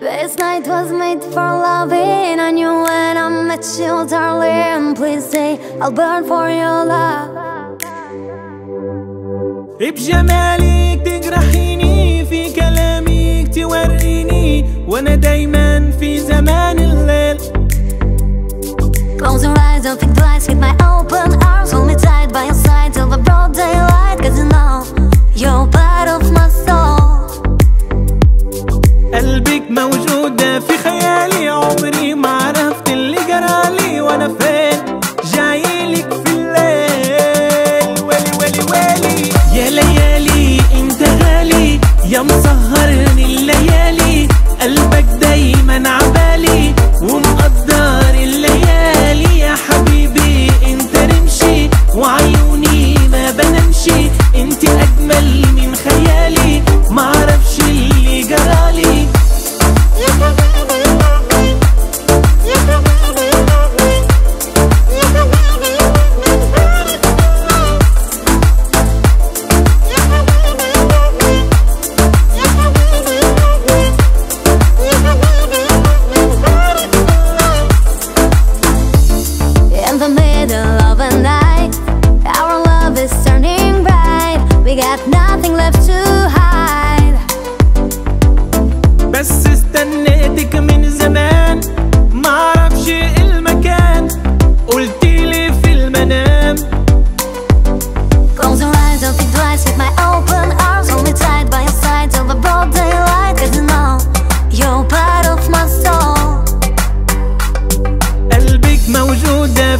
This night was made for loving I knew when I met you darling Please stay, I'll burn for your love بجمالك تجرحيني في كلامك توريني وانا دايما موجودة في خيالي عمري ما عرفت اللي جرالي وأنا فين. جايلك في الليل. ويلي ويلي ويلي. يا ليالي انت غالي يا مسهرني الليالي. قلبك دايما عبالي. ومقدر الليالي يا حبيبي.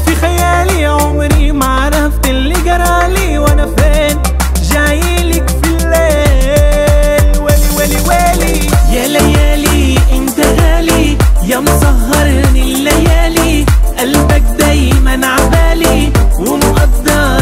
في خيالي عمري ما عرفت اللي جرالي وأنا فين. جايلك في الليل. ويلي ويلي ويلي. يا ليالي انت غالي. يا مسهرني الليالي. قلبك دايما عبالي. ومقدر